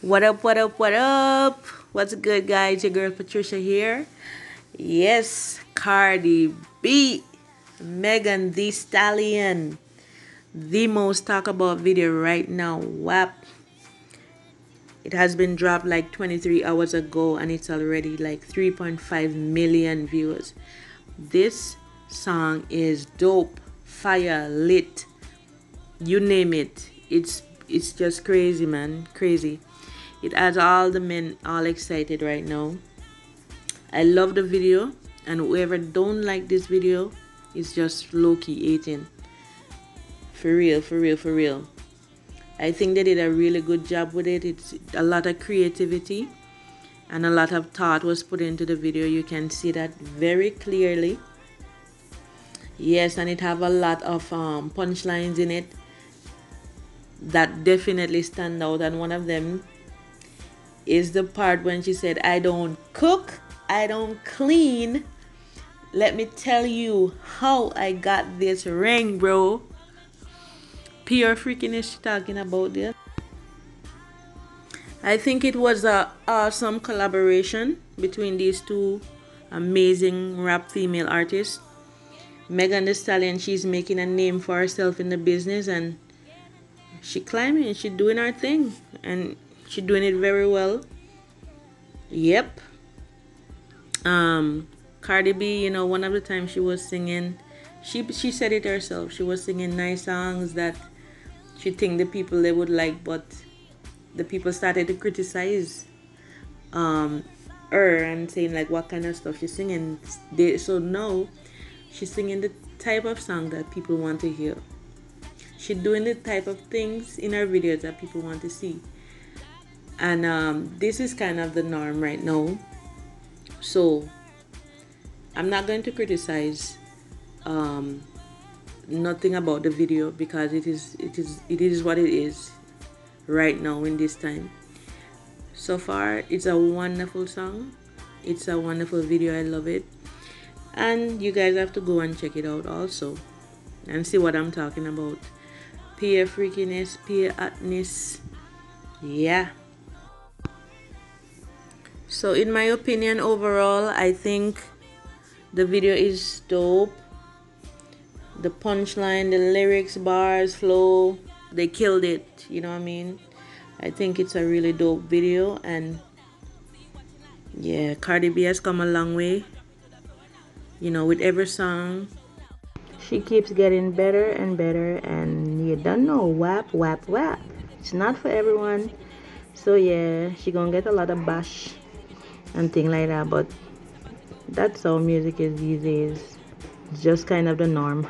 What up, what up, what up? What's good, guys? Your girl Patricia here. Yes, Cardi B, Megan Thee Stallion, the most talk about video right now. WAP. It has been dropped like 23 hours ago and it's already like 3.5 million views. This song is dope, fire, lit, you name it. It's it's just crazy, man, crazy. It has all the men all excited right now. I love the video and whoever don't like this video is just low-key eating. For real, for real, for real. I think they did a really good job with it. It's a lot of creativity and a lot of thought was put into the video. You can see that very clearly. Yes, and it have a lot of um, punchlines in it that definitely stand out and one of them is the part when she said, I don't cook, I don't clean. Let me tell you how I got this ring, bro. Pure freaking is she talking about this. I think it was a awesome collaboration between these two amazing rap female artists. Megan Thee Stallion, she's making a name for herself in the business and she climbing, and she doing her thing. And she doing it very well. Yep. Um, Cardi B, you know, one of the times she was singing, she she said it herself. She was singing nice songs that she think the people they would like, but the people started to criticize um her and saying like what kind of stuff she's singing. They, so now she's singing the type of song that people want to hear. She's doing the type of things in her videos that people want to see. And um, this is kind of the norm right now. So i'm not going to criticize um, nothing about the video because it is it is it is what it is right now in this time. So far it's a wonderful song. It's a wonderful video. I love it. And you guys have to go and check it out also and see what i'm talking about peer freakiness peer atness yeah. So in my opinion overall i think the video is dope. The punchline the lyrics bars flow they killed it. You know what i mean? I think it's a really dope video and yeah cardi b has come a long way you know with every song she keeps getting better and better and you don't know wap wap wap it's not for everyone. So yeah she gonna get a lot of bash and thing like that but that's how music is these days. Just kind of the norm